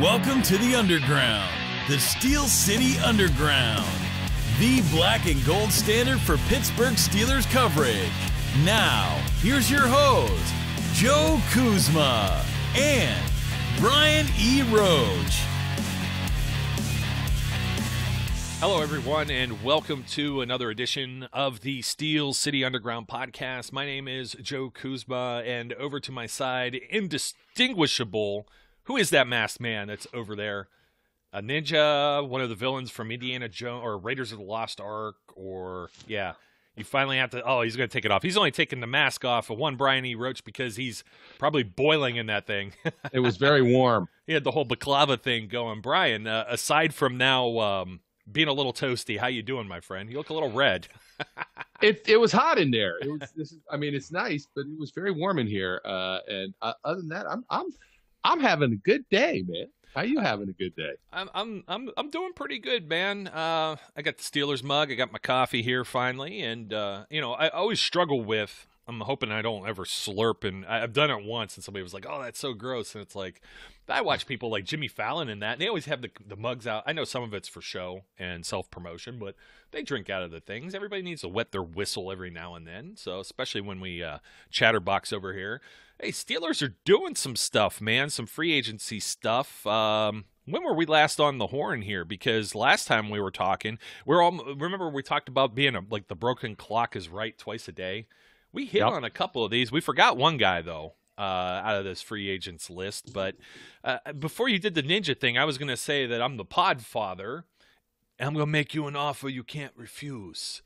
Welcome to the Underground, the Steel City Underground, the black and gold standard for Pittsburgh Steelers coverage. Now, here's your host, Joe Kuzma and Brian E. Roach. Hello, everyone, and welcome to another edition of the Steel City Underground podcast. My name is Joe Kuzma, and over to my side, indistinguishable who is that masked man that's over there? A ninja, one of the villains from Indiana Jones or Raiders of the Lost Ark, or yeah, you finally have to. Oh, he's going to take it off. He's only taking the mask off of one Brian E. Roach because he's probably boiling in that thing. it was very warm. he had the whole baklava thing going. Brian, uh, aside from now um, being a little toasty, how you doing, my friend? You look a little red. it it was hot in there. It was. This is, I mean, it's nice, but it was very warm in here. Uh, and uh, other than that, I'm I'm I'm having a good day, man. How you having a good day? I'm I'm I'm I'm doing pretty good, man. Uh, I got the Steelers mug. I got my coffee here finally, and uh, you know I always struggle with. I'm hoping I don't ever slurp, and I've done it once, and somebody was like, "Oh, that's so gross," and it's like, I watch people like Jimmy Fallon and that, and they always have the the mugs out. I know some of it's for show and self promotion, but they drink out of the things. Everybody needs to wet their whistle every now and then. So especially when we uh, chatterbox over here. Hey, Steelers are doing some stuff, man. Some free agency stuff. Um, when were we last on the horn here? Because last time we were talking, we're all remember we talked about being a, like the broken clock is right twice a day. We hit yep. on a couple of these. We forgot one guy though. Uh, out of this free agents list. But uh, before you did the ninja thing, I was going to say that I'm the pod father. And I'm going to make you an offer you can't refuse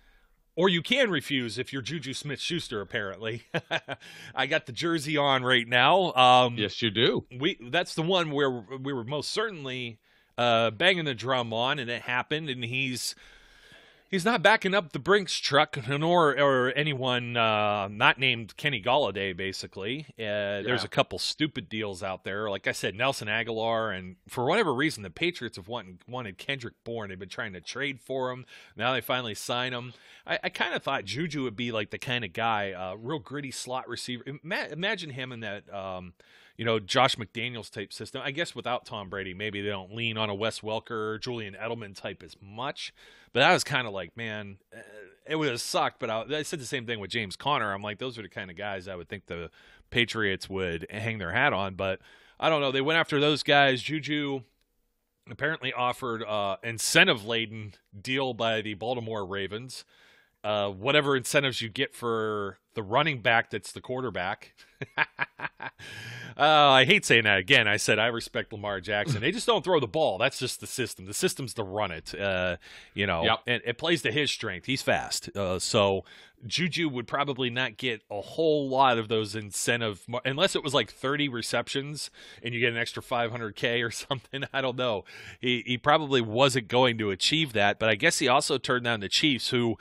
or you can refuse if you're Juju Smith Schuster. Apparently, I got the jersey on right now. Um, yes, you do. We that's the one where we were most certainly uh, banging the drum on, and it happened. And he's he's not backing up the Brinks truck, nor or anyone uh, not named Kenny Golladay. Basically, uh, yeah. there's a couple stupid deals out there. Like I said, Nelson Agholor, and for whatever reason, the Patriots have wanted, wanted Kendrick Bourne. They've been trying to trade for him. Now they finally sign him. I, I kind of thought Juju would be like the kind of guy, uh, real gritty slot receiver. imagine him in that. Um, you know, Josh McDaniels type system. I guess without Tom Brady, maybe they don't lean on a Wes Welker, Julian Edelman type as much. But I was kind of like, man, eh, it would have sucked. But I, I, said the same thing with James Conner. I'm like, those are the kind of guys I would think the Patriots would hang their hat on. But I don't know. They went after those guys. Juju apparently offered uh, incentive laden deal by the Baltimore Ravens. Uh, whatever incentives you get for the running back that's the quarterback. uh, I hate saying that again. I said I respect Lamar Jackson. they just don't throw the ball. That's just the system. The system's to run it. Uh, you know, yep. and it plays to his strength. He's fast. Uh, so Juju would probably not get a whole lot of those incentive unless it was like 30 receptions and you get an extra 500k or something. I don't know. He he probably wasn't going to achieve that, but I guess he also turned down the Chiefs who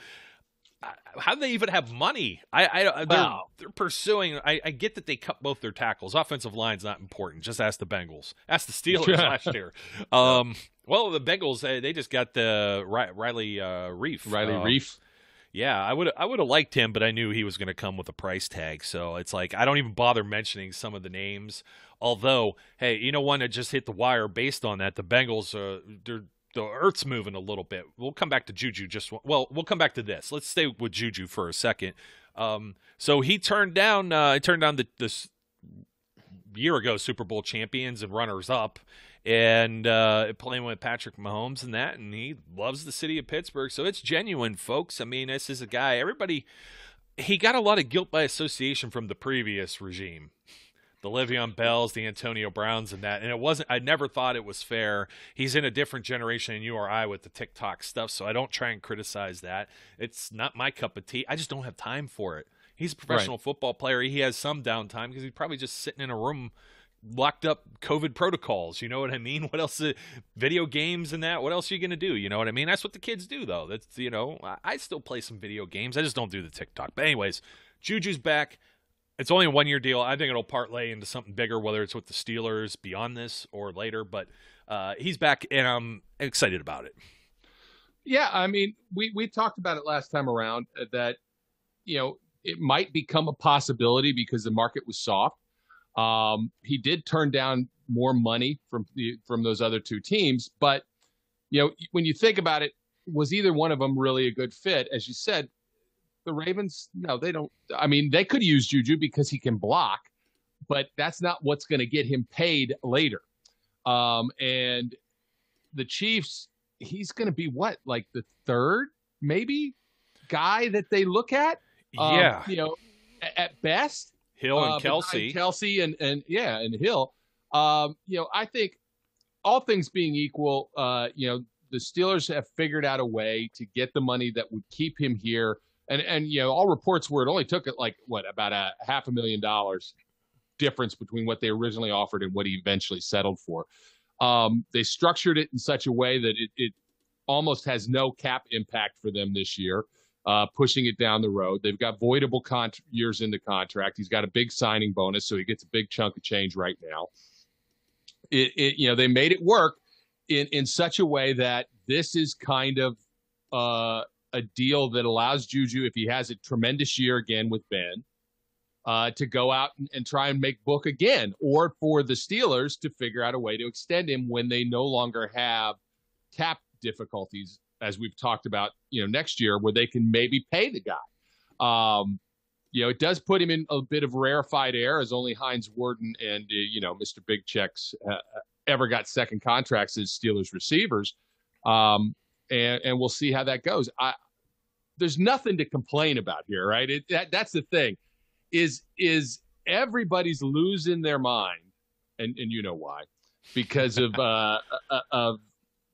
how do they even have money? I, I they're, wow. they're pursuing. I, I, get that they cut both their tackles. Offensive line's not important. Just ask the Bengals. Ask the Steelers last year. Um, well, the Bengals they just got the Riley uh, Reiff. Riley uh, Reiff. Yeah, I would I would have liked him, but I knew he was going to come with a price tag. So it's like I don't even bother mentioning some of the names. Although, hey, you know one that just hit the wire based on that. The Bengals, uh, they're the earth's moving a little bit. We'll come back to Juju just well, we'll come back to this. Let's stay with Juju for a second. Um, so he turned down uh, he turned down the this year ago Super Bowl champions and runners up and uh, playing with Patrick Mahomes and that and he loves the city of Pittsburgh. So it's genuine, folks. I mean, this is a guy everybody he got a lot of guilt by association from the previous regime the Le'Veon Bells, the Antonio Browns, and that. And it wasn't. I never thought it was fair. He's in a different generation than you or I with the TikTok stuff, so I don't try and criticize that. It's not my cup of tea. I just don't have time for it. He's a professional right. football player. He has some downtime because he's probably just sitting in a room locked up COVID protocols. You know what I mean? What else? Uh, video games and that. What else are you gonna do? You know what I mean? That's what the kids do, though. That's you know, I, I still play some video games. I just don't do the TikTok. But anyways, Juju's back it's only a one year deal. I think it'll parlay into something bigger, whether it's with the Steelers beyond this or later. But uh, he's back, and I'm excited about it. Yeah, I mean, we we talked about it last time around uh, that you know it might become a possibility because the market was soft. Um, he did turn down more money from the, from those other two teams. But you know, when you think about it, was either one of them really a good fit? As you said, the Ravens, no, they don't. I mean, they could use Juju because he can block, but that's not what's going to get him paid later. Um, and the Chiefs, he's going to be what, like the third, maybe guy that they look at. Um, yeah, you know, at best, Hill and uh, Kelsey. Kelce, and and yeah, and Hill. Um, you know, I think all things being equal, uh, you know, the Steelers have figured out a way to get the money that would keep him here. And and you know, all reports were it only took it like what about a half a million dollars difference between what they originally offered and what he eventually settled for. Um, they structured it in such a way that it, it almost has no cap impact for them this year, uh, pushing it down the road. They've got voidable con- years in the contract. He's got a big signing bonus, so he gets a big chunk of change right now. It, it you know, they made it work in in such a way that this is kind of uh, a deal that allows Juju, if he has a tremendous year again with Ben, uh, to go out and, and, try and make book again, or for the Steelers to figure out a way to extend him when they no longer have cap difficulties, as we've talked about, you know, next year, where they can maybe pay the guy. Um, you know, it does put him in a bit of rarefied air, as only Hines Warden and uh, you know Mr. Big Checks uh, ever got second contracts as Steelers receivers. Um, and, and we'll see how that goes. I, there's nothing to complain about here, right? It, that, that's the thing is is everybody's losing their mind, and and you know why, because of uh, uh, of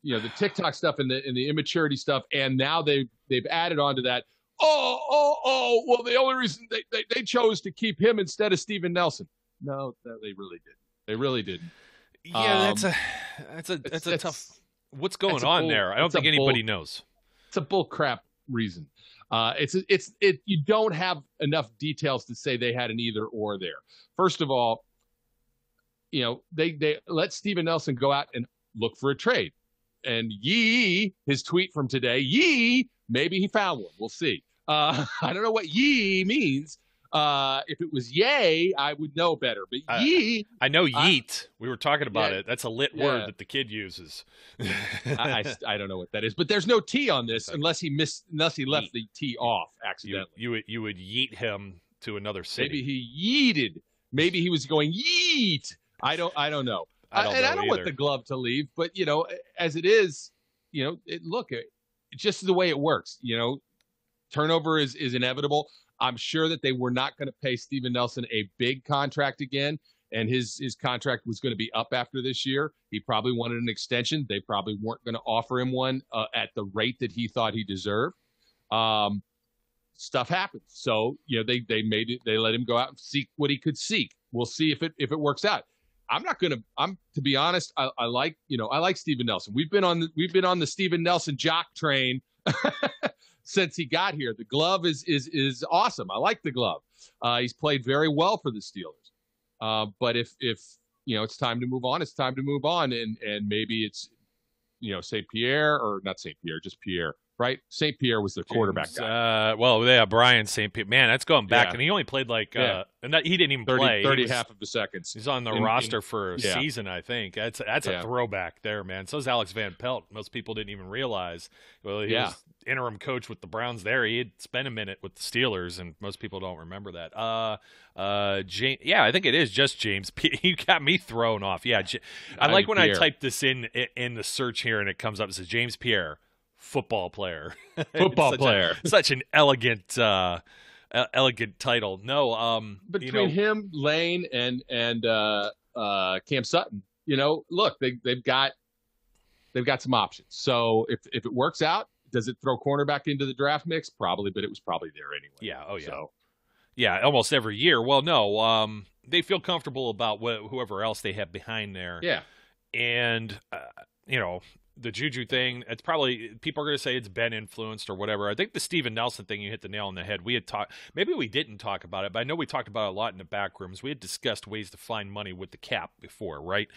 you know the TikTok stuff and the and the immaturity stuff, and now they they've added on to that. Oh oh oh! Well, the only reason they, they, they chose to keep him instead of Steven Nelson. No, they really didn't. They really didn't. Yeah, um, that's a that's a that's a tough. What's going on bull, there? I don't think anybody bull, knows. It's a bull crap reason. Uh, it's it's it. You don't have enough details to say they had an either or there. First of all, you know they they let Steven Nelson go out and look for a trade, and Yee his tweet from today. Yee maybe he found one. We'll see. Uh, I don't know what Yee means. Uh, if it was yay, I would know better. But uh, ye, I know yeet. we were talking about yeah, it. That's a lit yeah. word that the kid uses. I, I, I, don't know what that is, but there's no T on this unless he missed, unless he left yeet. the T off accidentally. You, you, would you would yeet him to another city. Maybe he yeeted. Maybe he was going yeet. I don't. I don't know. I don't and know I don't either. want the glove to leave, but you know, as it is, you know, it, look, it, just the way it works. You know, turnover is is inevitable. I'm sure that they were not going to pay Steven Nelson a big contract again, and his his contract was going to be up after this year. He probably wanted an extension. They probably weren't going to offer him one uh, at the rate that he thought he deserved. Um, stuff happens, so you know they they made it. They let him go out and seek what he could seek. We'll see if it if it works out. I'm not gonna. I'm to be honest. I, I like you know I like Steven Nelson. We've been on the, we've been on the Steven Nelson jock train since he got here. The glove is is is awesome. I like the glove. Uh, he's played very well for the Steelers. Uh, but if if you know it's time to move on, it's time to move on, and and maybe it's you know St. Pierre or not St. Pierre, just Pierre right? St. Pierre was the quarterback James, guy. Uh, well, yeah, Brian St. Pierre. Man, that's going back, yeah. and he only played like, yeah. uh, and that, he didn't even 30, play 30 was, half of the seconds. He's on the in, roster in, for a yeah. season, I think. That's that's a throwback there, man. So is Alex Van Pelt. Most people didn't even realize. Well, he was interim coach with the Browns there. He had spent a minute with the Steelers, and most people don't remember that. Uh, uh, James, yeah, I think it is just James. P- you got me thrown off. Yeah, I, I like when Pierre. I type this in in the search here, and it comes up. It says James Pierre football player. Football such player. A, such an elegant, uh, elegant title. No, um, between you know, him, Layne, and and uh, uh, Cam Sutton, you know, look, they they've got they've got some options. So if if it works out, does it throw cornerback into the draft mix? Probably, but it was probably there anyway. Yeah. Oh yeah. So. Yeah, almost every year. Well, no, um, they feel comfortable about wh- whoever else they have behind there. Yeah. And uh, you know, the Juju thing, it's probably people are going to say it's been influenced or whatever. I think the Steven Nelson thing, you hit the nail on the head. We had talked, maybe we didn't talk about it, but I know we talked about it a lot in the back rooms. We had discussed ways to find money with the cap before, right?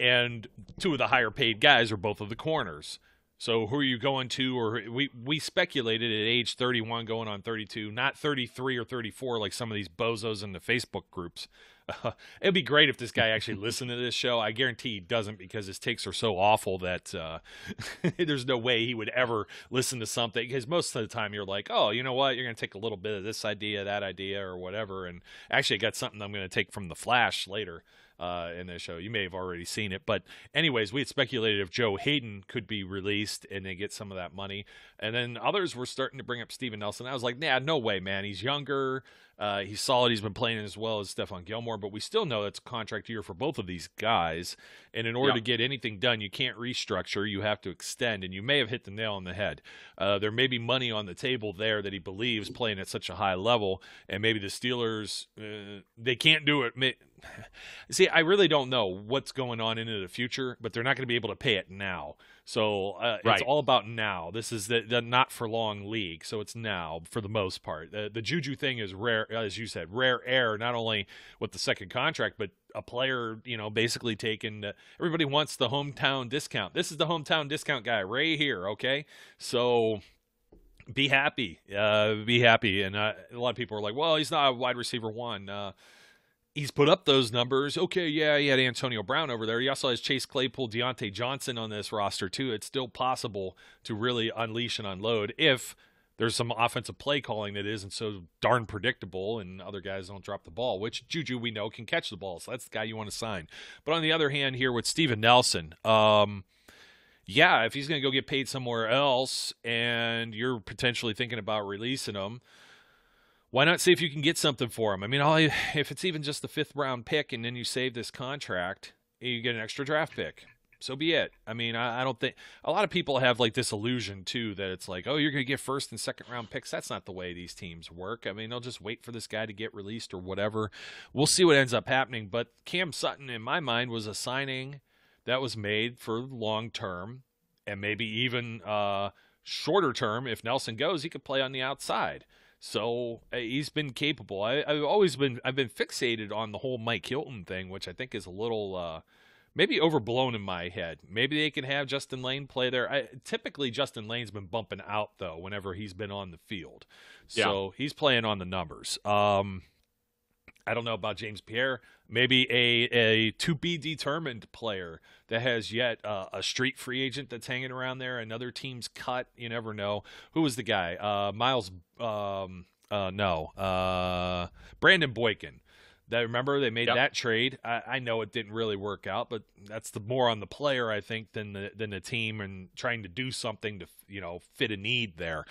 And two of the higher paid guys are both of the corners. So who are you going to? Or we we speculated at age 31, going on 32, not 33 or 34 like some of these bozos in the Facebook groups. Uh, it'd be great if this guy actually listened to this show. I guarantee he doesn't because his takes are so awful that uh, there's no way he would ever listen to something. Because most of the time you're like, oh, you know what? You're going to take a little bit of this idea, that idea, or whatever. And actually, I got something I'm going to take from The Flash later uh, in the show. You may have already seen it, but anyways, we had speculated if Joe Haden could be released and they get some of that money, and then others were starting to bring up Steven Nelson. I was like, nah, no way, man. He's younger. Uh, he's solid. He's been playing as well as Stephon Gilmore, but we still know that's a contract year for both of these guys. And in order to get anything done, you can't restructure. You have to extend. And you may have hit the nail on the head. Uh, there may be money on the table there that he believes playing at such a high level, and maybe the Steelers uh, they can't do it. See, I really don't know what's going on into the future, but they're not going to be able to pay it now. So uh, right. it's all about now. This is the, the, not for long league, so it's now for the most part. The, the Juju thing is rare, as you said, rare air. Not only with the second contract, but a player, you know, basically taking. Uh, everybody wants the hometown discount. This is the hometown discount guy right here. Okay, so be happy, uh, be happy. And uh, a lot of people are like, well, he's not a wide receiver one. He's put up those numbers. Okay, yeah, he had Antonio Brown over there. He also has Chase Claypool, Diontae Johnson on this roster too. It's still possible to really unleash and unload if there's some offensive play calling that isn't so darn predictable and other guys don't drop the ball, which Juju we know can catch the ball. So that's the guy you want to sign. But on the other hand, here with Steven Nelson, um, yeah, if he's going to go get paid somewhere else and you're potentially thinking about releasing him, why not see if you can get something for him? I mean, all, if it's even just the fifth round pick and then you save this contract, you get an extra draft pick. So be it. I mean, I, I don't think a lot of people have like this illusion too that it's like, oh, you're going to get first and second round picks. That's not the way these teams work. I mean, they'll just wait for this guy to get released or whatever. We'll see what ends up happening. But Cam Sutton, in my mind, was a signing that was made for long term and maybe even uh, shorter term. If Nelson goes, he could play on the outside. So uh, he's been capable. I, have always been I've been fixated on the whole Mike Hilton thing, which I think is a little uh, maybe overblown in my head. Maybe they can have Justin Layne play there. I, typically, Justin Layne's been bumping out though whenever he's been on the field, so yeah. he's playing on the numbers. Um, I don't know about James Pierre. Maybe a a to be determined player that has yet uh, a street free agent that's hanging around there. Another team's cut. You never know. Who was the guy? Uh, Miles. Um, uh, no. Uh, Brandon Boykin. That remember they made yep. that trade. I, I, know it didn't really work out, but that's the more on the player I think than the than the team and trying to do something to you know fit a need there.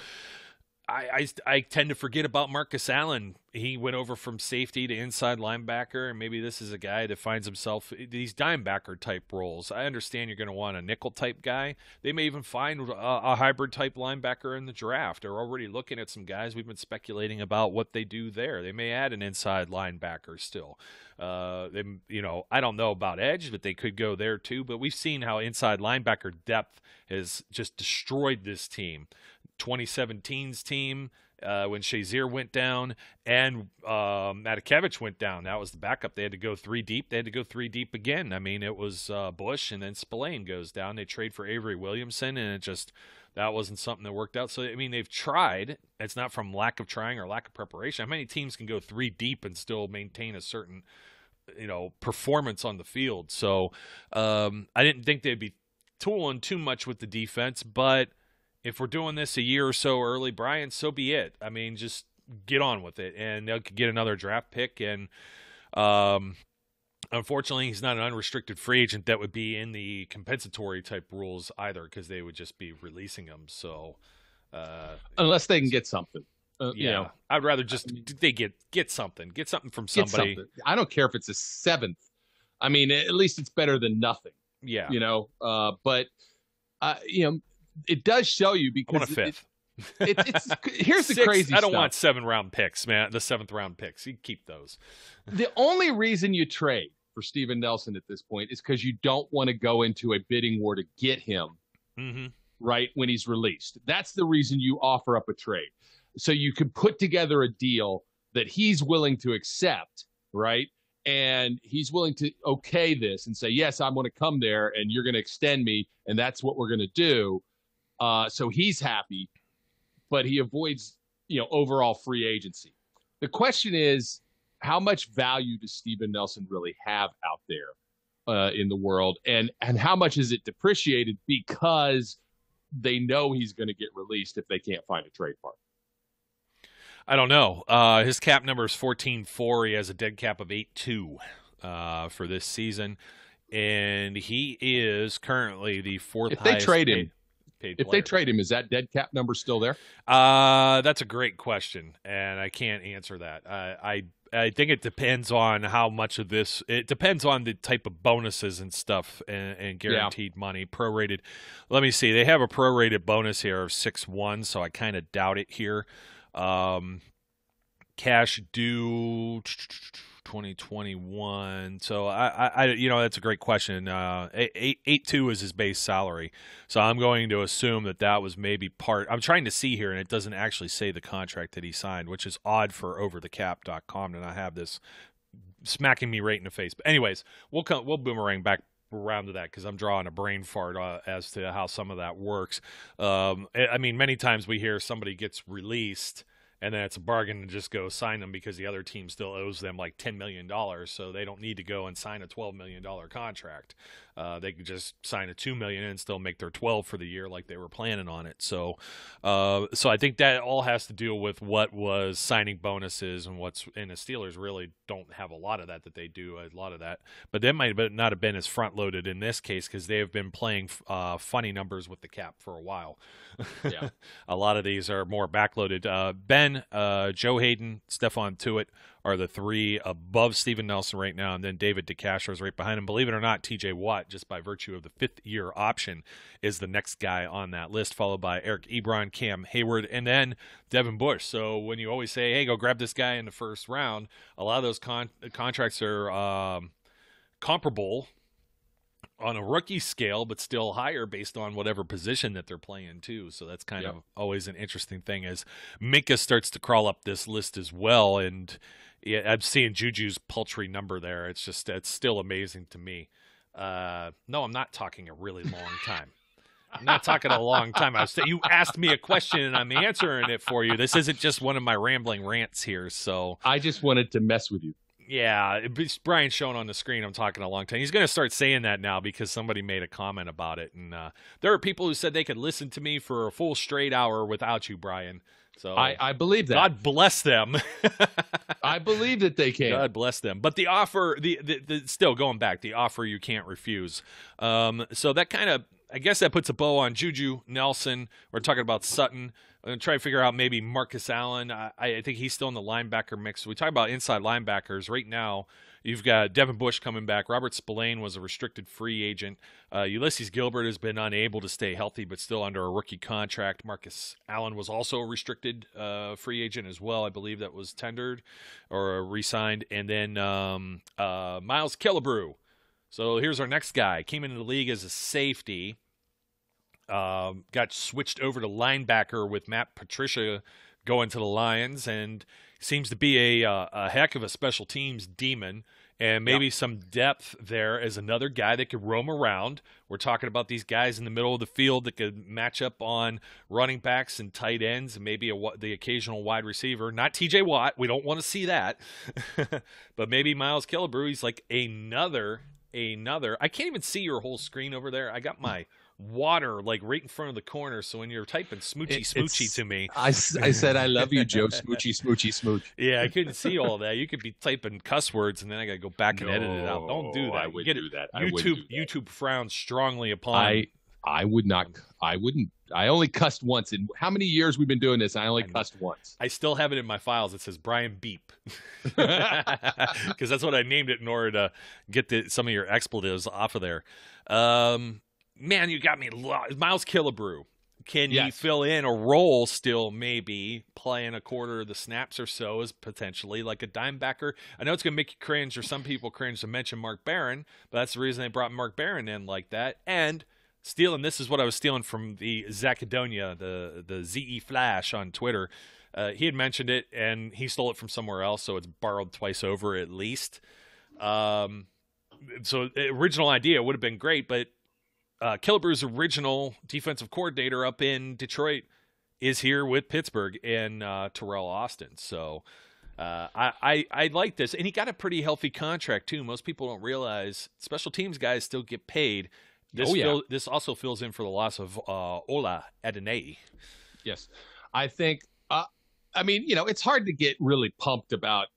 I, I, I tend to forget about Marcus Allen. He went over from safety to inside linebacker, and maybe this is a guy that finds himself these dimebacker type roles. I understand you're going to want a nickel type guy. They may even find a, a, hybrid type linebacker in the draft. They're already looking at some guys. We've been speculating about what they do there. They may add an inside linebacker still. Uh, they, you know, I don't know about edge, but they could go there too. But we've seen how inside linebacker depth has just destroyed this team. 2017's team uh, when Shazier went down and um, Matakevich went down. That was the backup. They had to go three deep. They had to go three deep again. I mean, it was uh, Bush and then Spillane goes down. They trade for Avery Williamson, and it just that wasn't something that worked out. So I mean, they've tried. It's not from lack of trying or lack of preparation. How many teams can go three deep and still maintain a certain you know performance on the field? So um, I didn't think they'd be tooling too much with the defense, but if we're doing this a year or so early, Brian, so be it. I mean, just get on with it, and they'll get another draft pick. And um, unfortunately, he's not an unrestricted free agent that would be in the compensatory type rules either, because they would just be releasing him. So uh, unless they can get something. Uh, yeah, you know, I'd rather just I mean, they get get something, get something from somebody. Something. I don't care if it's a seventh. I mean, at least it's better than nothing. Yeah, you know. Uh, but uh, you know, it does show you because I want a fifth. It, it, it's here's the crazy. I don't stuff. want seven round picks, man. The seventh round picks, you keep those. the only reason you trade for Steven Nelson at this point is because you don't want to go into a bidding war to get him mm-hmm. right when he's released. That's the reason you offer up a trade, so you can put together a deal that he's willing to accept, right? And he's willing to okay this and say, yes, I'm going to come there, and you're going to extend me, and that's what we're going to do Uh, so he's happy, but he avoids, you know, overall free agency. The question is, how much value does Steven Nelson really have out there uh, in the world, and and how much is it depreciated because they know he's going to get released if they can't find a trade partner? I don't know. Uh, his cap number is fourteen four. He has a dead cap of eight two uh, for this season, and he is currently the fourth. If they trade him, paid if player. they trade him, is that dead cap number still there? Uh, that's a great question, and I can't answer that. Uh, I I think it depends on how much of this. It depends on the type of bonuses and stuff and, and guaranteed yeah. money, prorated. Let me see. They have a prorated bonus here of six one, so I kind of doubt it here. Um, cash due 2021. So I, I, you know, that's a great question. Uh, eight, eight two is his base salary. So I'm going to assume that that was maybe part. I'm trying to see here, and it doesn't actually say the contract that he signed, which is odd for overthecap.com to not have this smacking me right in the face. But anyways, we'll come, we'll boomerang back around to that because I'm drawing a brain fart uh, as to how some of that works. Um, I mean, many times we hear somebody gets released and then it's a bargain to just go sign them because the other team still owes them like $10 million so they don't need to go and sign a $12 million contract. Uh, they could just sign a 2 million and still make their 12 for the year like they were planning on it. So uh, so i think that all has to deal with what was signing bonuses and what's and the steelers really don't have a lot of that that they do a lot of that. But that might not have been as front loaded in this case because they have been playing uh, funny numbers with the cap for a while. Yeah. A lot of these are more backloaded. Uh, uh, Joe Haden, Stephon Tuitt are the three above Steven Nelson right now, and then David DeCastro is right behind him. Believe it or not, TJ Watt, just by virtue of the fifth year option, is the next guy on that list, followed by Eric Ebron, Cam Heyward, and then Devin Bush. So when you always say, hey, go grab this guy in the first round, a lot of those con- contracts are um, comparable on a rookie scale, but still higher based on whatever position that they're playing too. So that's kind yep. of always an interesting thing as Minkah starts to crawl up this list as well. And yeah, I'm seeing Juju's paltry number there. It's just it's still amazing to me. Uh, no, I'm not talking a really long time. I'm not talking a long time. I was, you asked me a question and I'm answering it for you. This isn't just one of my rambling rants here. So I just wanted to mess with you. Yeah, it's Brian showing on the screen. I'm talking a long time. He's going to start saying that now because somebody made a comment about it, and uh, there are people who said they could listen to me for a full straight hour without you, Brian. So I, I believe that. God bless them. I believe that they can. God bless them. But the offer, the, the, the still going back, the offer you can't refuse. Um, so that kind of, I guess that puts a bow on Juju Nelson. We're talking about Sutton. I'm gonna try to figure out maybe Marcus Allen. I, I think he's still in the linebacker mix. We talk about inside linebackers right now. You've got Devin Bush coming back. Robert Spillane was a restricted free agent. Uh, Ulysses Gilbert has been unable to stay healthy, but still under a rookie contract. Marcus Allen was also a restricted uh, free agent as well. I believe that was tendered or re-signed. And then um, uh, Miles Killebrew. So here's our next guy. Came into the league as a safety. Um, got switched over to linebacker with Matt Patricia going to the Lions, and seems to be a uh, a heck of a special teams demon. And maybe yep. some depth there as another guy that could roam around. We're talking about these guys in the middle of the field that could match up on running backs and tight ends, and maybe a, the occasional wide receiver. Not T.J. Watt. We don't want to see that. but maybe Miles Killebrew. He's like another, another. I can't even see your whole screen over there. I got my water like right in front of the corner. So when you're typing smoochy it, smoochy to me, I, I said I love you, Joe. Smoochy smoochy smooch. Yeah, I couldn't see all that. You could be typing cuss words and then I got to go back and no, edit it out. Don't do that. I would do that. I YouTube do that. YouTube frowns strongly upon. I I would not. I wouldn't. I only cussed once. In how many years we've been doing this? I only I cussed once. I still have it in my files. It says Brian Beep because that's what I named it in order to get the, some of your expletives off of there. Um, man, you got me. Miles Killebrew. Can yes. he fill in a role still, maybe playing a quarter of the snaps or so as potentially like a dime backer? I know it's going to make you cringe, or some people cringe to mention Mark Barron, but that's the reason they brought Mark Barron in like that. And stealing, this is what I was stealing from the Zacadonia, the, the ZE Flash on Twitter. Uh, he had mentioned it, and he stole it from somewhere else, so it's borrowed twice over at least. Um, so the original idea would have been great, but uh, Killebrew's original defensive coordinator up in Detroit is here with Pittsburgh and uh, Teryl Austin. So uh, I, I I like this, and he got a pretty healthy contract too. Most people don't realize special teams guys still get paid. This Oh, yeah. fill- this also fills in for the loss of uh, Ola Adeniyi. Yes, I think. Uh, I mean, you know, it's hard to get really pumped about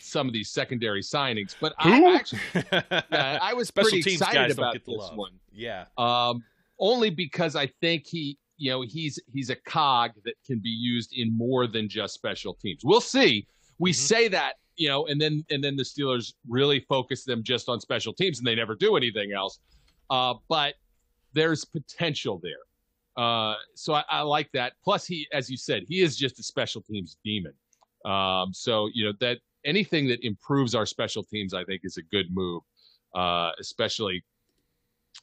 some of these secondary signings, but I actually, yeah, I was Special pretty excited about this love. one. Yeah. um, only because I think he, you know, he's he's a cog that can be used in more than just special teams. We'll see. We Mhm. say that, you know, and then and then the Steelers really focus them just on special teams, and they never do anything else. Uh, but there's potential there. Uh, so I, I like that. Plus, he, as you said, he is just a special teams demon. Um, so you know that anything that improves our special teams, I think, is a good move. Uh, especially,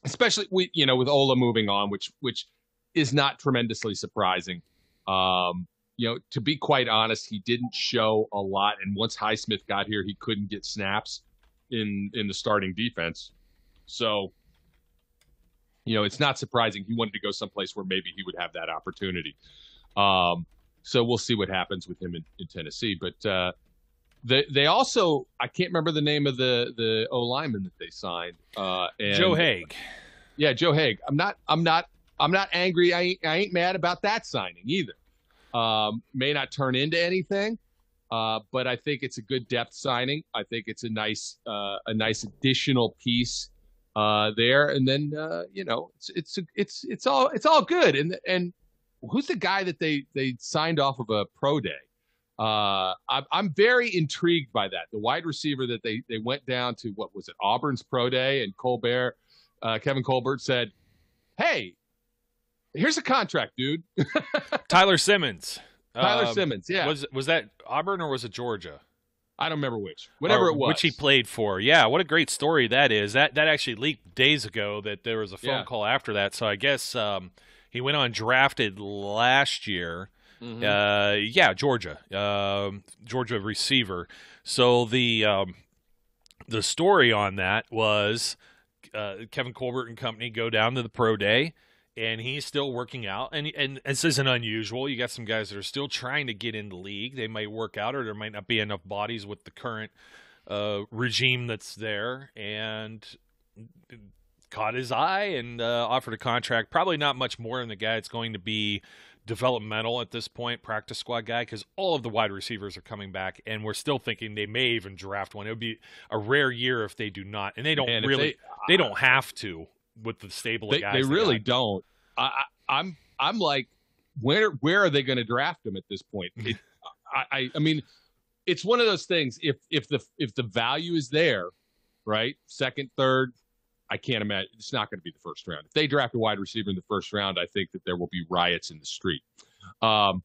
especially we, you know, with Ola moving on, which which is not tremendously surprising. Um, you know, to be quite honest, he didn't show a lot, and once Highsmith got here, he couldn't get snaps in in the starting defense. So, you know, it's not surprising he wanted to go someplace where maybe he would have that opportunity. Um, so we'll see what happens with him in, in Tennessee. But uh, they they also I can't remember the name of the the O lineman that they signed. Uh, and, Joe Haeg. yeah, Joe Haeg. I'm not. I'm not. I'm not angry. I ain't, I ain't mad about that signing either. Um, may not turn into anything, uh, but I think it's a good depth signing. I think it's a nice, uh, a nice additional piece uh, there. And then uh, you know, it's it's it's it's all it's all good. And and who's the guy that they they signed off of a pro day? Uh, I'm I'm very intrigued by that. The wide receiver that they they went down to what was it Auburn's pro day, and Colbert, uh, Kevin Colbert said, "Hey, here's a contract, dude." Tyler Simmons. Tyler Um, Simmons, yeah, Was was that Auburn or was it Georgia? I don't remember which, whatever Or it was, which he played for. Yeah, what a great story that is. That that actually leaked days ago that there was a phone Yeah. call after that. So I guess um, he went on drafted last year. Mhm. Uh, yeah, Georgia, um, Georgia receiver. So the um, the story on that was uh, Kevin Colbert and company go down to the pro day, and he's still working out. And and this isn't unusual. You got some guys that are still trying to get in the league. They might work out, or there might not be enough bodies with the current uh, regime that's there. And caught his eye and uh, offered a contract. Probably not much more than the guy that's going to be developmental at this point, practice squad guy, because all of the wide receivers are coming back, and we're still thinking they may even draft one. It would be a rare year if they do not, and they don't Man, really, they- they, don't have to with the stable of They, guys. they really got. don't. I, I, I'm I'm like, where where are they going to draft him at this point? It, I, I I mean, it's one of those things. If if the if the value is there, right, second, third, I can't imagine it's not going to be the first round. If they draft a wide receiver in the first round, I think that there will be riots in the street. Um,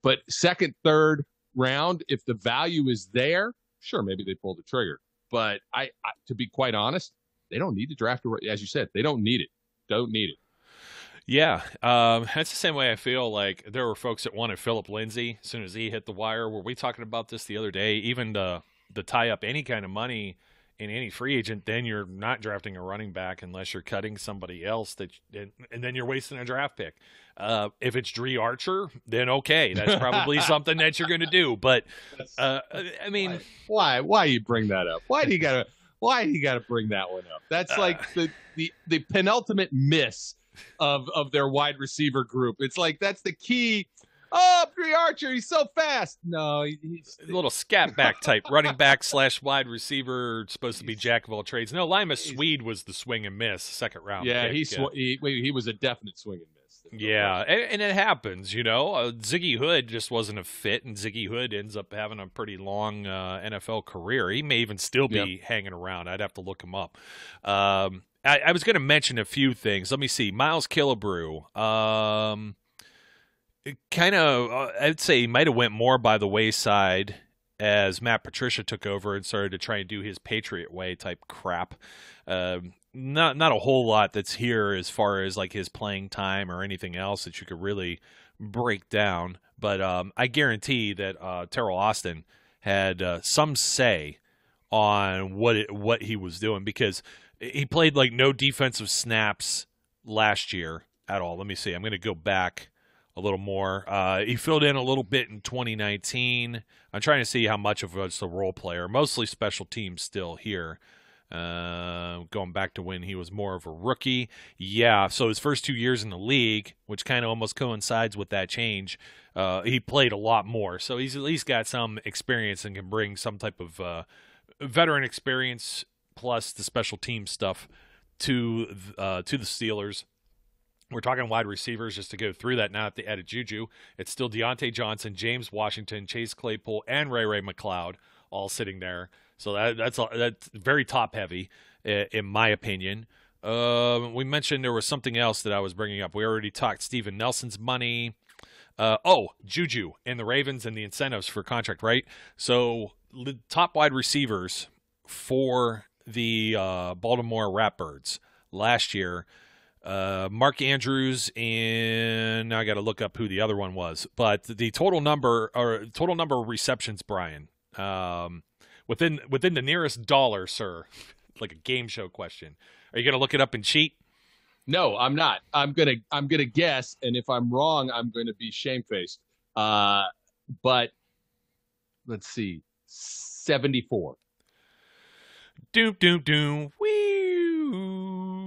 but second, third round, if the value is there, sure, maybe they pull the trigger. But I, I to be quite honest, they don't need to draft a as you said, they don't need it. Don't need it. Yeah, um, that's the same way I feel. Like there were folks that wanted Phillip Lindsay as soon as he hit the wire. Were we talking about this the other day? Even the the tie up any kind of money in any free agent, then you're not drafting a running back unless you're cutting somebody else that, and, and then you're wasting a draft pick. Uh, if it's Dri Archer, then okay, that's probably something that you're going to do. But uh, I mean, why why you bring that up? Why do you gotta why do you gotta bring that one up? That's Uh, like the, the the penultimate miss of of their wide receiver group. It's like that's the key. Oh, Dri Archer, he's so fast. No, he's a little scat back type, running back slash wide receiver, supposed to be jack of all trades. No, Limas Sweed was the swing and miss second round. yeah, pick. he, sw- he wait, he was a definite swing and miss. Yeah, and, and it happens, you know. Uh, Ziggy Hood just wasn't a fit, and Ziggy Hood ends up having a pretty long uh, NFL career. He may even still be hanging around. I'd have to look him up. Um, I, I was going to mention a few things. Let me see. Miles Killebrew. Um, kind of, uh, I'd say he might have went more by the wayside as Matt Patricia took over and started to try and do his Patriot way type crap. Um, not not a whole lot that's here as far as like his playing time or anything else that you could really break down. But um, I guarantee that uh, Teryl Austin had uh, some say on what it, what he was doing because he played like no defensive snaps last year at all. Let me see. I'm going to go back a little more. Uh, he filled in a little bit in 2019. I'm trying to see how much of it's a role player. Mostly special teams still here. Uh, going back to when he was more of a rookie. Yeah, so his first two years in the league, which kind of almost coincides with that change, uh, he played a lot more. So he's at least got some experience and can bring some type of uh, veteran experience plus the special team stuff to uh, to the Steelers. We're talking wide receivers just to go through that now at the added Juju. It's still Diontae Johnson, James Washington, Chase Claypool, and Ray Ray McCloud all sitting there. So that, that's that's very top heavy, in my opinion. Um, we mentioned there was something else that I was bringing up. We already talked Steven Nelson's money. Uh, oh, Juju and the Ravens and the incentives for contract, right? So the top wide receivers for the uh, Baltimore Ratbirds last year. Uh, Mark Andrews and I got to look up who the other one was, but the total number or total number of receptions, Brian, um, within within the nearest dollar, sir, like a game show question. Are you going to look it up and cheat? No, I'm not. I'm gonna I'm gonna guess, and if I'm wrong, I'm going to be shamefaced. Uh, but let's see, seventy four. Doom doom doom. Wee.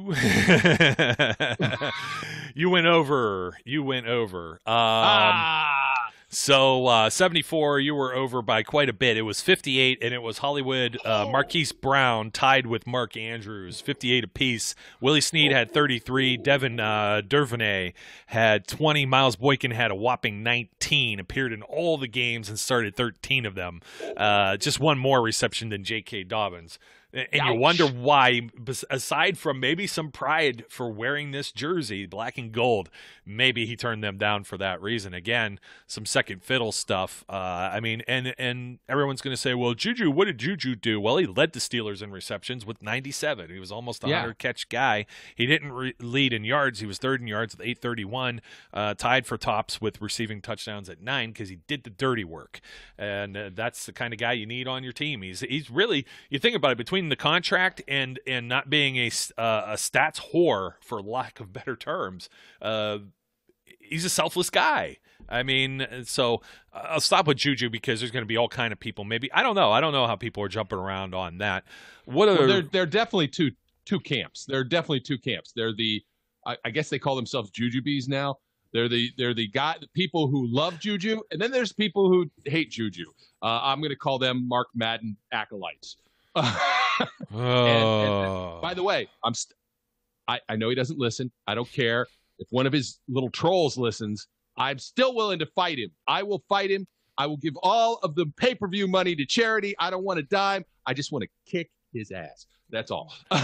you went over. You went over. Um, ah. So uh, 74, you were over by quite a bit. It was 58, and it was Hollywood uh, Marquise Brown tied with Mark Andrews, 58 apiece. Willie Snead had 33. Devin uh, Duvernay had 20. Miles Boykin had a whopping 19. Appeared in all the games and started 13 of them. Uh, just one more reception than J.K. Dobbins and Ouch. you wonder why aside from maybe some pride for wearing this jersey black and gold maybe he turned them down for that reason. Again some second fiddle stuff uh, i mean and and everyone's going to say well juju what did juju do? Well he led the steelers in receptions with 97 he was almost a 100 yeah. catch guy. He didn't re- lead in yards. He was third in yards with 831 uh, tied for tops with receiving touchdowns at nine because he did the dirty work. And uh, that's the kind of guy you need on your team. He's he's really you think about it between the contract and and not being a uh, a stats whore, for lack of better terms, uh, he's a selfless guy. I mean, so I'll stop with Juju because there's going to be all kind of people. Maybe I don't know. I don't know how people are jumping around on that. What are well, there? are definitely two two camps. There are definitely two camps. They're the I, I guess they call themselves Juju bees now. They're the they're the guy the people who love Juju, and then there's people who hate Juju. Uh, I'm going to call them Mark Madden acolytes. oh. and, and, by the way, I'm st- I, I know he doesn't listen. I don't care if one of his little trolls listens. I'm still willing to fight him. I will fight him. I will give all of the pay per view money to charity. I don't want a dime. I just want to kick his ass. That's all.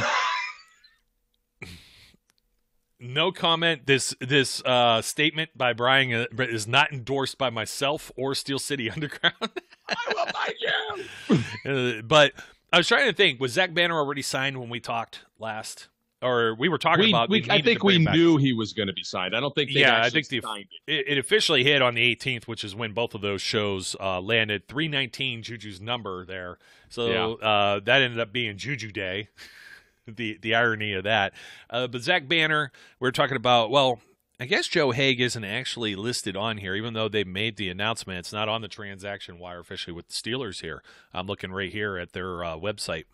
no comment. This this uh, statement by Brian uh, is not endorsed by myself or Steel City Underground. I will fight you. uh, but I was trying to think. Was Zach Banner already signed when we talked last? Or we were talking we, about. We, I think we knew he was going to be signed. I don't think. yeah, I think the, it. it. officially hit on the 18th, which is when both of those shows uh, landed. 319 Juju's number there, so yeah. uh, that ended up being Juju Day. the the irony of that. Uh, but Zach Banner, we we're talking about. Well, I guess Joe Haeg isn't actually listed on here, even though they made the announcement. It's not on the transaction wire officially with the Steelers here. I'm looking right here at their uh, website.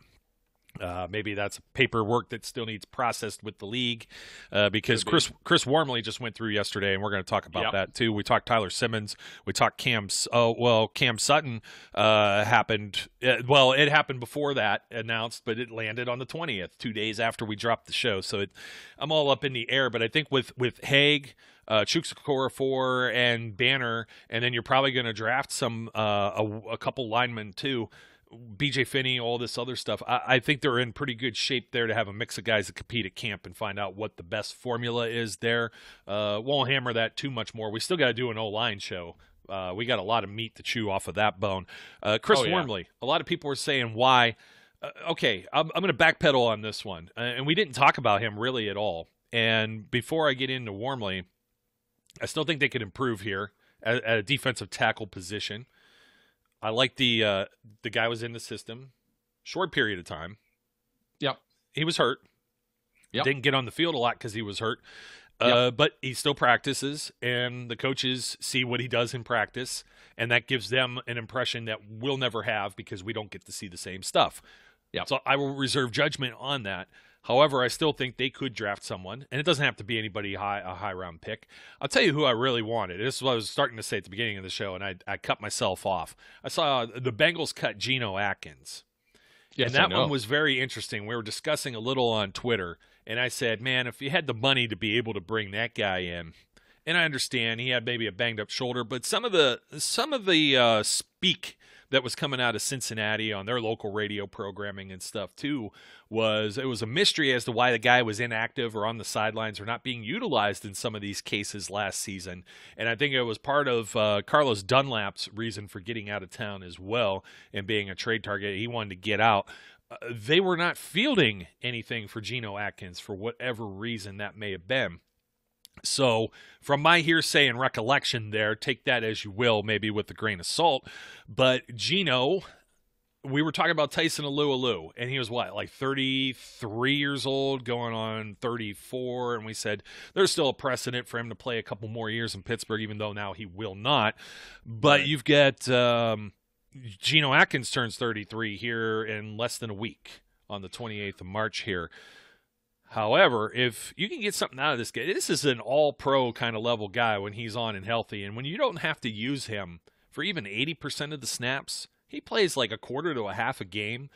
Uh, maybe that's paperwork that still needs processed with the league uh, because Chris Chris Wormley just went through yesterday, and we're going to talk about yep. that too. We talked Tyler Simmons, we talked Cam. Oh well, Cam Sutton uh, happened. Uh, well, it happened before that announced, but it landed on the twentieth, two days after we dropped the show. So it, I'm all up in the air. But I think with with Haeg, uh, Chukwuma Okorafor and Banner, and then you're probably going to draft some uh, a, a couple linemen too. BJ Finney, all this other stuff. I, I, think they're in pretty good shape there to have a mix of guys that compete at camp and find out what the best formula is there. Uh, won't hammer that too much more. We still got to do an O line show. Uh, we got a lot of meat to chew off of that bone. Uh, Chris oh, yeah. Wormley, a lot of people were saying why. Uh, okay, I'm, I'm going to backpedal on this one. Uh, and we didn't talk about him really at all. And before I get into Wormley, I still think they could improve here at, at a defensive tackle position. I like the uh, the guy was in the system, short period of time. Yep. he was hurt. Yep. Didn't get on the field a lot because he was hurt. Yep. Uh, but he still practices, and the coaches see what he does in practice, and that gives them an impression that we'll never have because we don't get to see the same stuff. Yep. So I will reserve judgment on that. However, I still think they could draft someone, and it doesn't have to be anybody high a high round pick. I'll tell you who I really wanted. This is what I was starting to say at the beginning of the show, and I I cut myself off. I saw the Bengals cut Geno Atkins. Yes, and that one was very interesting. We were discussing a little on Twitter, and I said, "Man, if you had the money to be able to bring that guy in, and I understand he had maybe a banged up shoulder, but some of the some of the uh, speak that was coming out of Cincinnati on their local radio programming and stuff too was it was a mystery as to why the guy was inactive or on the sidelines or not being utilized in some of these cases last season. And I think it was part of uh, Carlos Dunlap's reason for getting out of town as well and being a trade target. He wanted to get out. Uh, they were not fielding anything for Geno Atkins for whatever reason that may have been. So, from my hearsay and recollection, there, take that as you will, maybe with a grain of salt. But Geno, we were talking about Tyson Alualu, and he was what, like 33 years old, going on 34. And we said there's still a precedent for him to play a couple more years in Pittsburgh, even though now he will not. But you've got um, Geno Atkins turns 33 here in less than a week on the 28th of March here. However, if you can get something out of this guy, this is an all pro kind of level guy when he's on and healthy. And when you don't have to use him for even 80% of the snaps, he plays like a quarter to a half a game.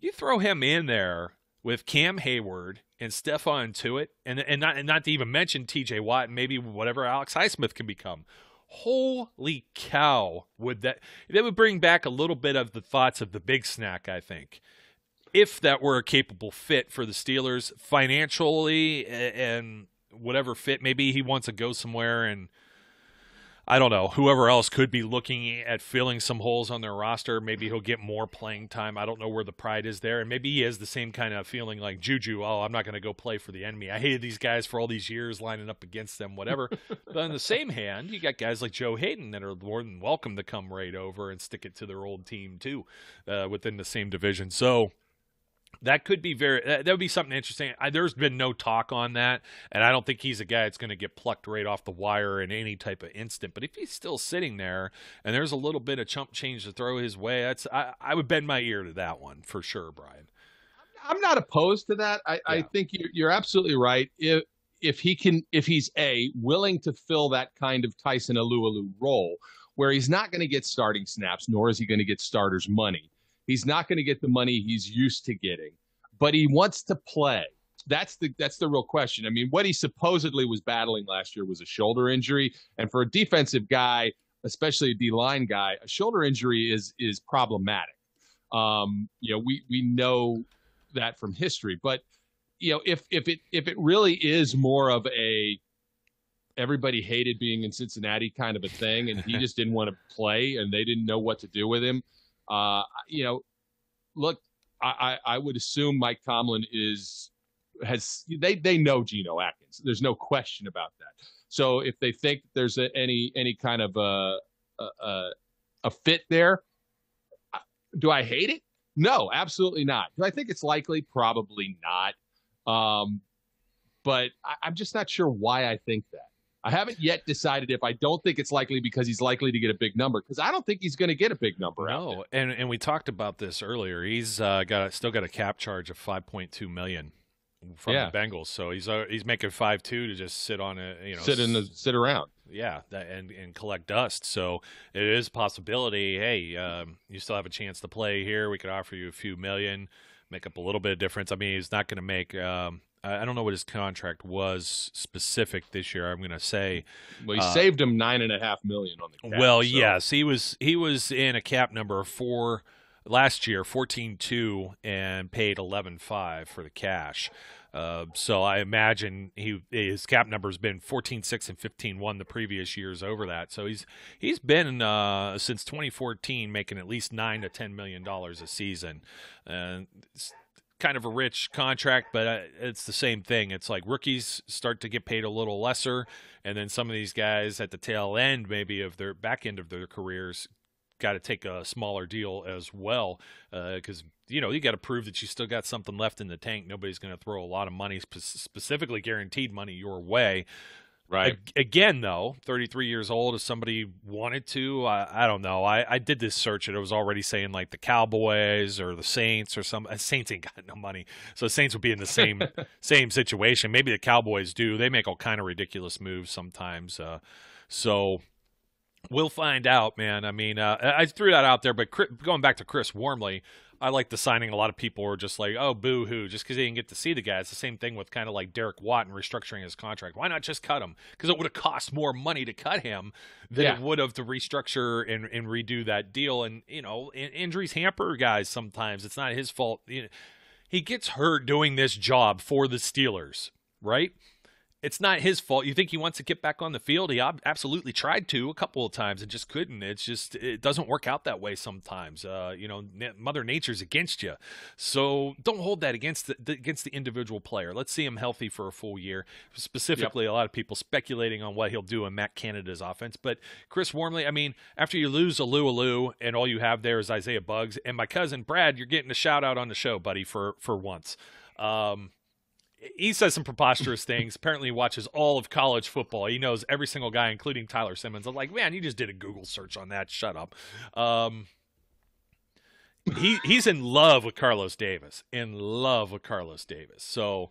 You throw him in there with Cam Hayward and Stephon Tuitt, and, and, not, and not to even mention TJ Watt and maybe whatever Alex Highsmith can become. Holy cow, would that that would bring back a little bit of the thoughts of the big snack, I think if that were a capable fit for the Steelers financially and whatever fit, maybe he wants to go somewhere and I don't know, whoever else could be looking at filling some holes on their roster. Maybe he'll get more playing time. I don't know where the pride is there. And maybe he has the same kind of feeling like Juju, oh, I'm not going to go play for the enemy. I hated these guys for all these years lining up against them, whatever. but on the same hand, you got guys like Joe Haden that are more than welcome to come right over and stick it to their old team, too, uh, within the same division. So that could be very that that would be something interesting I, there's been no talk on that and i don't think he's a guy that's going to get plucked right off the wire in any type of instant but if he's still sitting there and there's a little bit of chump change to throw his way that's i, I would bend my ear to that one for sure brian I'm not opposed to that. I, I think you're, you're absolutely right. If if he can, if he's a willing to fill that kind of Tyson Alualu role, where he's not going to get starting snaps, nor is he going to get starters money. He's not going to get the money he's used to getting, but he wants to play. That's the that's the real question. I mean, what he supposedly was battling last year was a shoulder injury, and for a defensive guy, especially a D line guy, a shoulder injury is is problematic. Um, you know, we we know that from history. But you know, if if it if it really is more of a everybody hated being in Cincinnati kind of a thing, and he just didn't want to play, and they didn't know what to do with him. Uh, you know, look, I, I I would assume Mike Tomlin is has they they know Geno Atkins. There's no question about that. So if they think there's a, any any kind of a a, a, a fit there, do I hate it? No, absolutely not. Do I think it's likely? Probably not. Um, but I, I'm just not sure why I think that. I haven't yet decided if I don't think it's likely because he's likely to get a big number because I don't think he's going to get a big number no and and we talked about this earlier he's uh, got a, still got a cap charge of 5.2 million from Yeah. the bengals so he's uh, he's making 5.2 to just sit on a you know sit in the sit around. yeah, that, and and collect dust. So it is a possibility. Hey, um, you still have a chance to play here. We could offer you a few million, make up a little bit of difference. I mean, he's not going to make. Um, I don't know what his contract was specific this year. I'm going to say. Well, he Uh, saved him nine and a half million on the cap. well, so- yes, he was he was in a cap number of four last year, fourteen two, and paid eleven five for the cash. Uh, so I imagine he his cap number has been 14-6 and 15-1 the previous years over that. So he's he's been uh, since 2014 making at least nine to ten million dollars a season. And kind of a rich contract, but uh, it's the same thing. It's like rookies start to get paid a little lesser, and then some of these guys at the tail end, maybe of their back end of their careers, got to take a smaller deal as well because you know you got to prove that you still got something left in the tank. Nobody's going to throw a lot of money, spe- specifically guaranteed money, your way. Right. again, though, 33 years old, if somebody wanted to, I, I don't know. I, I did this search and it was already saying like the Cowboys or the Saints or some. Uh, Saints ain't got no money, so the Saints would be in the same same situation. Maybe the Cowboys do. They make all kind of ridiculous moves sometimes. Uh, so we'll find out, man. I mean, uh, I threw that out there, but going back to Chris Wormley, I like the signing. A lot of people were just like, "Oh, boo hoo," just because they didn't get to see the guy. It's the same thing with kind of like Derek Watt and restructuring his contract. Why not just cut him? Because it would have cost more money to cut him than yeah. it would have to restructure and, and redo that deal. And you know, injuries hamper guys sometimes. It's not his fault. You know, he gets hurt doing this job for the Steelers, right? It's not his fault. You think he wants to get back on the field? He absolutely tried to a couple of times and just couldn't. It's just it doesn't work out that way sometimes. Uh, you know, Mother Nature's against you, so don't hold that against the against the individual player. Let's see him healthy for a full year. Specifically, yep. a lot of people speculating on what he'll do in Matt Canada's offense, but Chris Wormley. I mean, after you lose Alualu and all you have there is Isaiah Buggs and my cousin Brad, you're getting a shout out on the show, buddy, for for once. Um, he says some preposterous things. Apparently, he watches all of college football. He knows every single guy, including Tyler Simmons. I'm like, man, you just did a Google search on that. Shut up. Um, he he's in love with Carlos Davis. In love with Carlos Davis. So,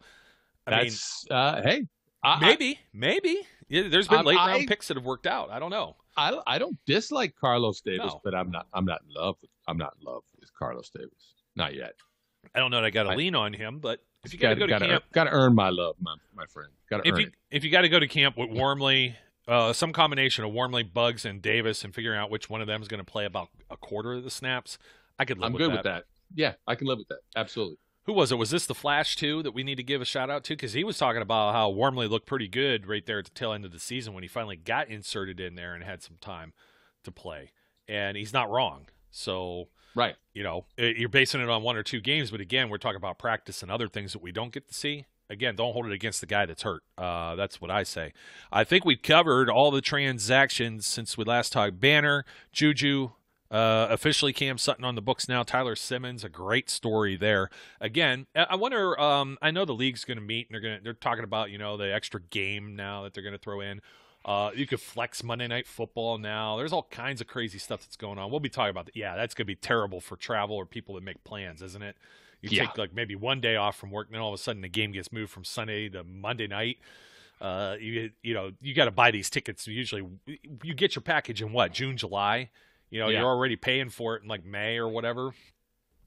I That's, mean, uh, hey, I, maybe, maybe. Yeah, there's been late round picks that have worked out. I don't know. I I don't dislike Carlos Davis, no. but I'm not I'm not in love with I'm not in love with Carlos Davis. Not yet. I don't know that I got to lean on him, but if you got to go to camp, got to earn my love, my my friend. Got to earn you, it. If you got to go to camp with Wormley, uh, some combination of Wormley, Buggs, and Davis, and figuring out which one of them is going to play about a quarter of the snaps, I could live. I'm with good that. with that. Yeah, I can live with that. Absolutely. Who was it? Was this the Flash too that we need to give a shout out to? Because he was talking about how Wormley looked pretty good right there at the tail end of the season when he finally got inserted in there and had some time to play, and he's not wrong. So Right. You know, you're basing it on one or two games, but again, we're talking about practice and other things that we don't get to see. Again, don't hold it against the guy that's hurt. Uh, that's what I say. I think we've covered all the transactions since we last talked. Banner, Juju, uh, officially Cam Sutton on the books now. Tyler Simmons, a great story there. Again, I wonder. Um, I know the league's going to meet and they're going to they're talking about you know the extra game now that they're going to throw in. Uh, you could flex Monday Night Football now. There's all kinds of crazy stuff that's going on. We'll be talking about that. Yeah, that's going to be terrible for travel or people that make plans, isn't it? You yeah. take like maybe one day off from work, and then all of a sudden the game gets moved from Sunday to Monday night. Uh, you you know you got to buy these tickets. Usually, you get your package in what June, July. You know, yeah. you're already paying for it in like May or whatever.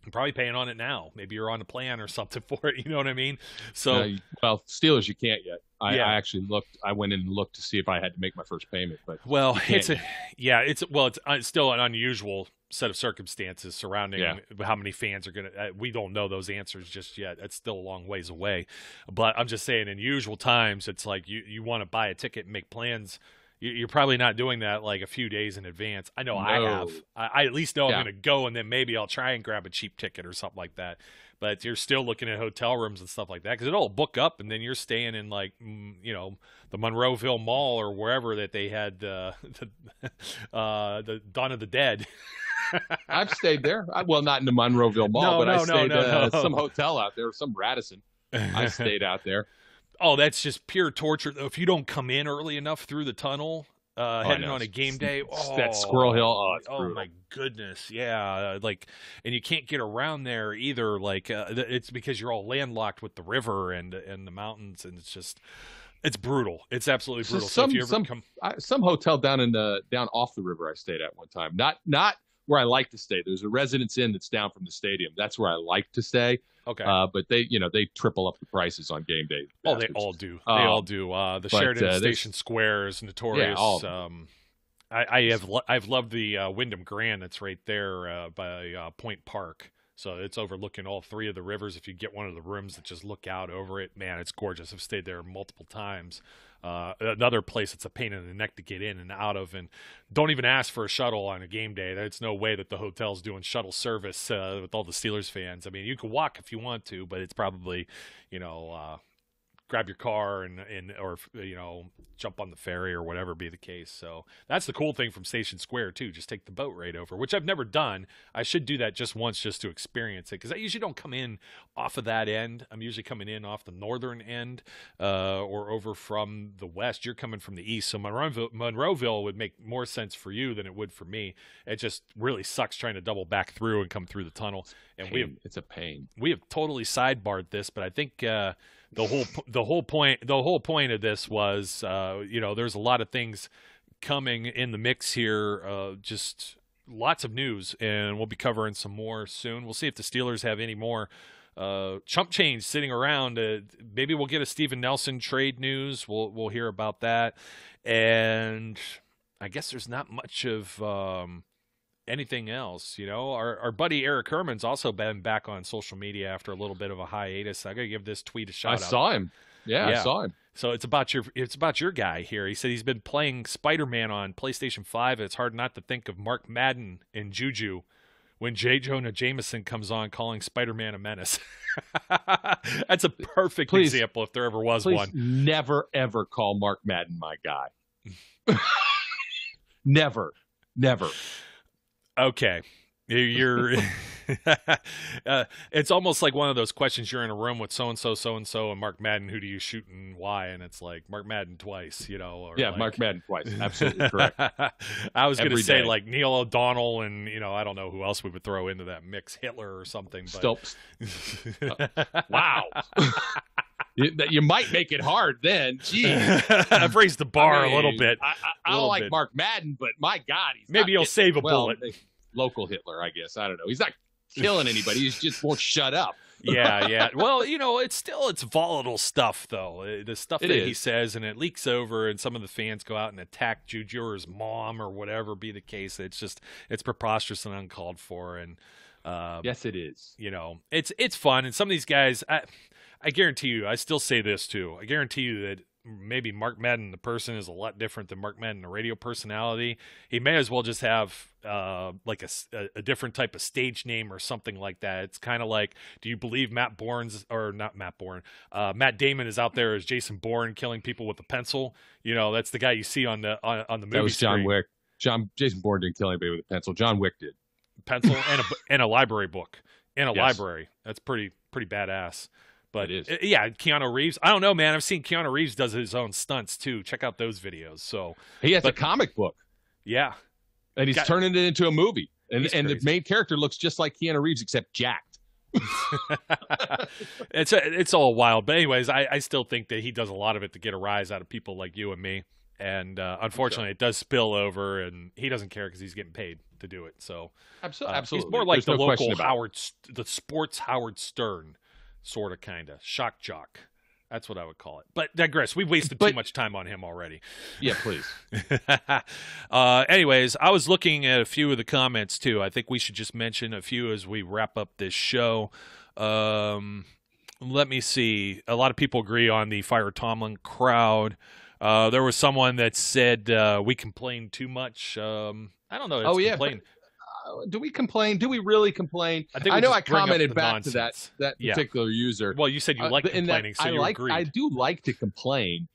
I'm probably paying on it now. Maybe you're on a plan or something for it. You know what I mean? So, uh, well, Steelers, you can't yet. I, yeah. I, actually looked. I went in and looked to see if I had to make my first payment, but well, it's a yeah, it's well, it's, uh, it's still an unusual set of circumstances surrounding yeah. how many fans are going to. Uh, we don't know those answers just yet. It's still a long ways away. But I'm just saying, in usual times, it's like you you want to buy a ticket and make plans you're probably not doing that like a few days in advance. I know no. I have. I, I, at least know yeah. I'm going to go, and then maybe I'll try and grab a cheap ticket or something like that. But you're still looking at hotel rooms and stuff like that because it'll book up, and then you're staying in like you know the Monroeville Mall or wherever that they had uh, the uh, the Dawn of the Dead. I've stayed there. I, well, not in the Monroeville Mall, no, but no, I stayed no, uh, some hotel out there, some Radisson. I stayed out there oh, that's just pure torture. If you don't come in early enough through the tunnel, uh, oh, heading on a game day, oh, that Squirrel Hill, oh, oh my goodness, yeah, like, and you can't get around there either. Like, uh, it's because you're all landlocked with the river and and the mountains, and it's just. It's brutal. It's absolutely brutal. So some so some come... I, some hotel down in the down off the river I stayed at one time. Not not where I like to stay. There's a residence inn that's down from the stadium. That's where I like to stay. Okay. Uh, but they, you know, they triple up the prices on game day. Oh, they all do. They um, all do. Uh, the but, Sheraton uh, Station Square is notorious. Yeah, um, I, I, have lo- I've loved the uh, Wyndham Grand that's right there uh, by uh, Point Park. So it's overlooking all three of the rivers. If you get one of the rooms that just look out over it, man, it's gorgeous. I've stayed there multiple times. Uh, another place it's a pain in the neck to get in and out of, and don't even ask for a shuttle on a game day. There's no way that the hotel's doing shuttle service uh, with all the Steelers fans. I mean, you can walk if you want to, but it's probably, you know, uh, grab your car and and or you know jump on the ferry or whatever be the case. So that's the cool thing from Station Square too. Just take the boat right over, which I've never done. I should do that just once just to experience it because I usually don't come in off of that end. I'm usually coming in off the northern end uh, or over from the west. You're coming from the east, so Monroeville, Monroeville would make more sense for you than it would for me. It just really sucks trying to double back through and come through the tunnel. And Pain. we have it's a pain. we have totally sidebarred this, but I think uh, the whole the whole point the whole point of this was uh, you know there's a lot of things coming in the mix here, uh, just lots of news, and we'll be covering some more soon. We'll see if the Steelers have any more. Uh, chump change sitting around. Uh, maybe we'll get a Steven Nelson trade news. We'll we'll hear about that, and I guess there's not much of um, anything else. You know, our our buddy Eric Herman's also been back on social media after a little bit of a hiatus. I gotta give this tweet a shout I out. saw him. Yeah, Yeah. I saw him. So it's about your it's about your guy here. He said he's been playing Spider Man on PlayStation Five. It's hard not to think of Mark Madden and Juju when J. Jonah Jameson comes on calling Spider Man a menace. That's a perfect Please- example if there ever was Please one. never ever call Mark Madden my guy. never, never. Okay. You're uh, it's almost like one of those questions you're in a room with so and so, so and so, and Mark Madden, who do you shoot and why? And it's like Mark Madden twice, you know. Or Yeah, like, Mark Madden twice. Absolutely correct. I was going to say like Neil O'Donnell and you know I don't know who else we would throw into that mix, Hitler or something. But wow. You, that- you might make it hard then. Gee, I've raised the bar a little bit. I, I, I don't like bit. Mark Madden, but my God, he's Maybe he'll save a well, bullet. Local Hitler, I guess. I don't know. He's not killing anybody. He just won't shut up. yeah, yeah. Well, you know, it's still it's volatile stuff though. Uh, The stuff It that he says and it leaks over and some of the fans go out and attack Juju or his mom or whatever be the case. It's just it's preposterous and uncalled for and uh Yes, it is. you know, it's it's fun and some of these guys I I guarantee you, I still say this too. I guarantee you that maybe Mark Madden the person is a lot different than Mark Madden the radio personality. He may as well just have uh like a different type of stage name or something like that. It's kind of like do you believe Matt Bourne's or not Matt Bourne? Uh Matt Damon is out there as Jason Bourne killing people with a pencil. You know, that's the guy you see on the on, on the movie That was John screen. Wick. John Jason Bourne didn't kill anybody with a pencil. John Wick did. pencil and a and a library book and a Yes. library. That's pretty pretty badass. But It is. uh, yeah, Keanu Reeves. I don't know, man. I've seen Keanu Reeves does his own stunts too. Check out those videos. So He has a comic book, yeah, and he's Got- turning it into a movie. And and the main character looks just like Keanu Reeves, except jacked. it's it's all wild. But anyways, I, I still think that he does a lot of it to get a rise out of people like you and me. And uh, unfortunately, it does spill over, and he doesn't care because he's getting paid to do it. So Absolutely, uh, absolutely. he's more like There's the no local about it. Howard, the sports Howard Stern, sort of, kind of shock jock. That's what I would call it. But digress. We've wasted too much time on him already. Yeah, please. uh, anyways, I was looking at a few of the comments too. I think we should just mention a few as we wrap up this show. Um, let me see. A lot of people agree on the Fire Tomlin crowd. Uh, there was someone that said uh, we complain too much. Um, I don't know. It's Oh, yeah, do we complain? Do we really complain? I think we know I commented back to that that Yeah. particular user. Well, you said you Uh, like in that complaining, so I you like agreed. I do like to complain,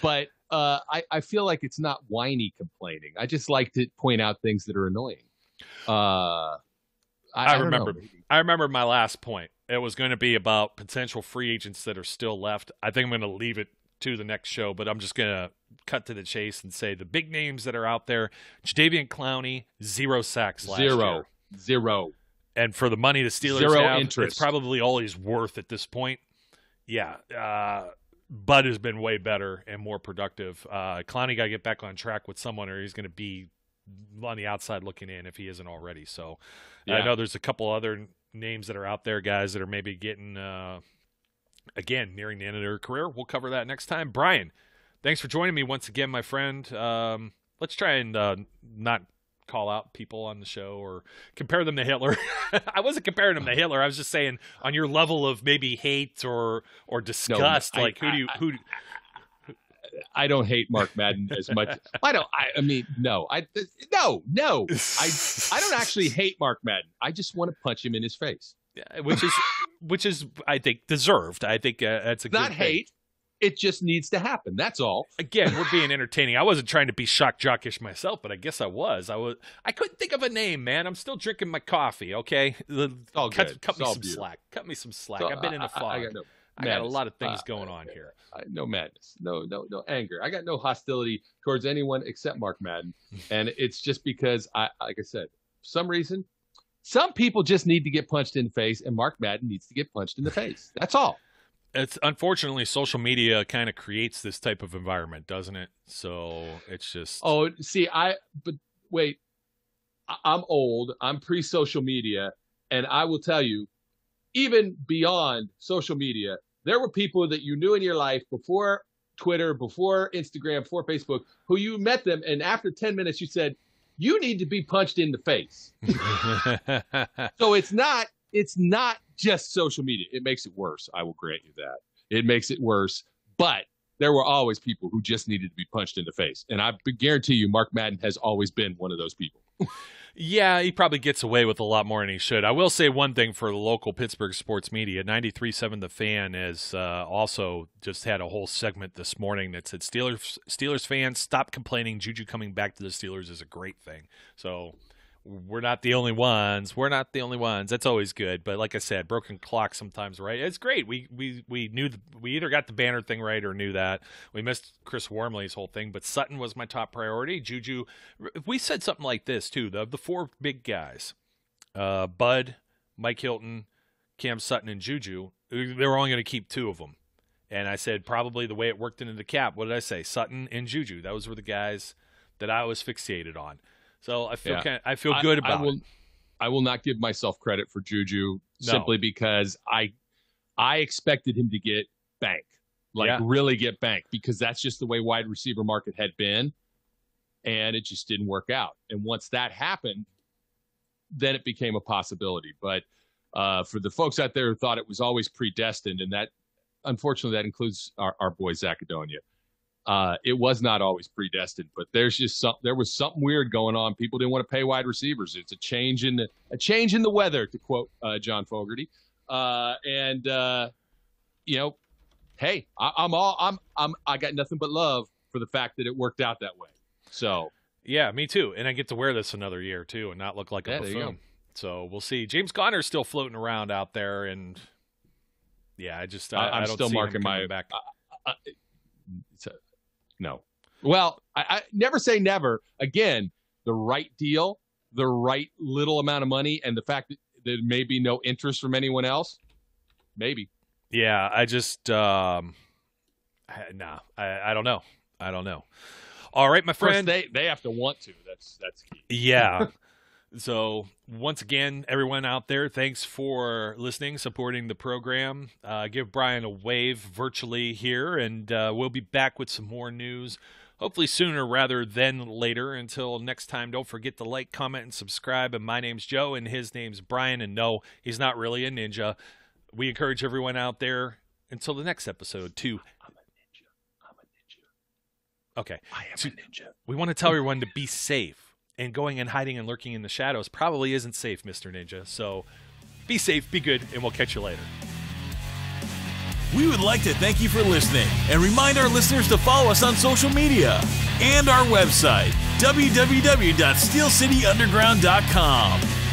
but uh, I I feel like it's not whiny complaining. I just like to point out things that are annoying. Uh, I, I know, remember. I remember my last point. It was going to be about potential free agents that are still left. I think I'm going to leave it to the next show, but I'm just going to cut to the chase and say the big names that are out there: Jadeveon Clowney, zero sacks last Zero. year, Zero. and for the money the Steelers Zero have, interest. it's probably all he's worth at this point. Yeah, uh, Bud has been way better and more productive. Uh, Clowney got to get back on track with someone, or he's going to be on the outside looking in if he isn't already. So I know there's a couple other names that are out there, guys that are maybe getting uh, again nearing the end of their career. We'll cover that next time. Brian, thanks for joining me once again, my friend. Um, let's try and uh, not call out people on the show or compare them to Hitler. I wasn't comparing them to Hitler. I was just saying on your level of maybe hate or or disgust. I- like who do you I- who? I don't hate Mark Madden as much. I don't. I, I mean, no. I no no. I I don't actually hate Mark Madden. I just want to punch him in his face. which is which is I think deserved. I think uh, that's a not good thing. It just needs to happen. That's all. Again, we're being entertaining. I wasn't trying to be shock jockish myself, but I guess I was. I was. I couldn't think of a name, man. I'm still drinking my coffee. Okay, all cut, good. cut me some beautiful. slack. Cut me some slack. So I've been in a I- I- fog. I, got no I got a lot of things Uh, going on here. I, no madness, no no no anger. I got no hostility towards anyone except Mark Madden, and it's just because I, like I said, for some reason, some people just need to get punched in the face, and Mark Madden needs to get punched in the face. That's all. It's unfortunately social media kind of creates this type of environment, doesn't it? So it's just Oh, see, I but wait, I'm old. I'm pre-social media, and I will tell you, even beyond social media, there were people that you knew in your life before Twitter, before Instagram, before Facebook, who you met them, and after ten minutes, you said, "You need to be punched in the face." So it's not it's not just social media. It makes it worse. I will grant you that. It makes it worse. But there were always people who just needed to be punched in the face. And I guarantee you Mark Madden has always been one of those people. Yeah, he probably gets away with a lot more than he should. I will say one thing for the local Pittsburgh sports media 93.7 The Fan has uh, also just had a whole segment this morning that said Steelers, Steelers fans, stop complaining. Juju coming back to the Steelers is a great thing. So we're not the only ones. We're not the only ones. That's always good. But like I said, broken clock sometimes, right? It's great. We we we knew the, we either got the banner thing right or knew that. We missed Chris Wormley's whole thing, but Sutton was my top priority. Juju, we said something like this too. The the four big guys, uh, Bud, Mike Hilton, Cam Sutton, and Juju. They were only going to keep two of them. And I said probably the way it worked into the cap. What did I say? Sutton and Juju. Those were the guys that I was fixated on. So I feel Yeah. kind I feel good I, about I will it. I will not give myself credit for Juju No. simply because I I expected him to get bank. Like Yeah. really get bank because that's just the way wide receiver market had been. And it just didn't work out. And once that happened, then it became a possibility. But uh, for the folks out there who thought it was always predestined, and that unfortunately that includes our, our boy Zachadonia. Uh, it was not always predestined, but there's just some there was something weird going on. People didn't want to pay wide receivers. It's a change in the a change in the weather, to quote uh, John Fogerty. Uh, and uh, you know, hey, I, I'm all I'm I'm I got nothing but love for the fact that it worked out that way. So Yeah, me too. And I get to wear this another year too and not look like a Yeah, you buffoon. So we'll see. James Conner's still floating around out there and yeah, I just I, I- I'm I don't still marking my- back. it's a, no. Well, I, I never say never. Again, the right deal, the right little amount of money, and the fact that there may be no interest from anyone else, maybe. Yeah, I just um nah, I, I don't know. I don't know. All right, my Of course, friend. they they have to want to. That's that's key. Yeah. so once again, everyone out there, thanks for listening, supporting the program. Uh, give Brian a wave virtually here, and uh, we'll be back with some more news. Hopefully sooner rather than later. Until next time, don't forget to like, comment, and subscribe. And my name's Joe, and his name's Brian. And no, he's not really a ninja. We encourage everyone out there until the next episode to I'm a ninja. I'm a ninja. okay. I am To- a ninja. We want to tell everyone to be safe. And going and hiding and lurking in the shadows probably isn't safe, Mr. Ninja. So be safe, be good, and we'll catch you later. We would like to thank you for listening and remind our listeners to follow us on social media and our website, www.steelcityunderground.com.